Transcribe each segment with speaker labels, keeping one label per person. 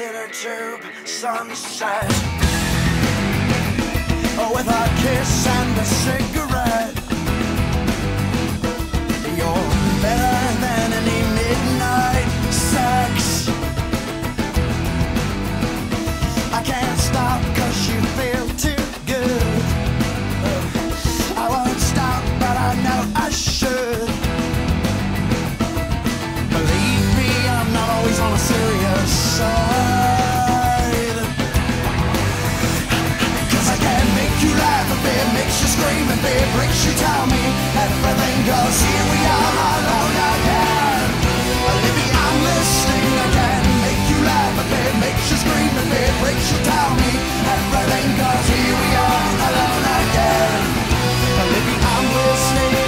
Speaker 1: inner tube sunset. Oh, with a kiss and a cigarette. You're better than any midnight sex. I can't stop cause you feel too good. I won't stop, but I know I should. Scream a bit, breaks you tell me everything goes. Here we are alone again. Libby, I'm listening again. Make you laugh a bit, makes you scream a bit, breaks you tell me everything goes. Here we are alone again. Libby, I'm listening.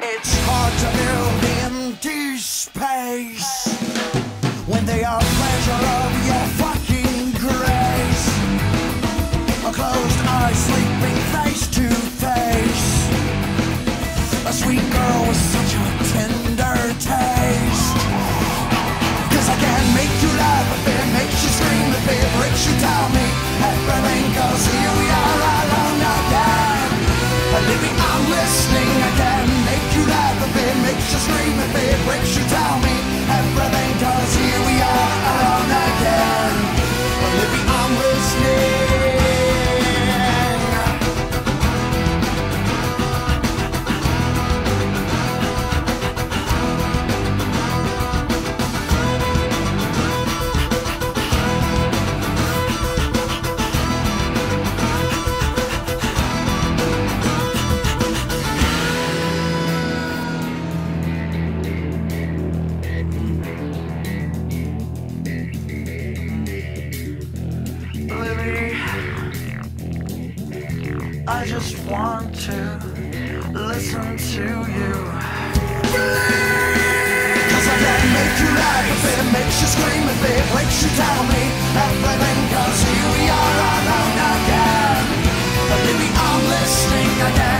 Speaker 1: It's hard to build empty space. When they are pleasure I just want to listen to you. Cause I can't make you laugh if it makes you scream if it breaks you down me everything cause here we are alone again. But maybe I'm listening again.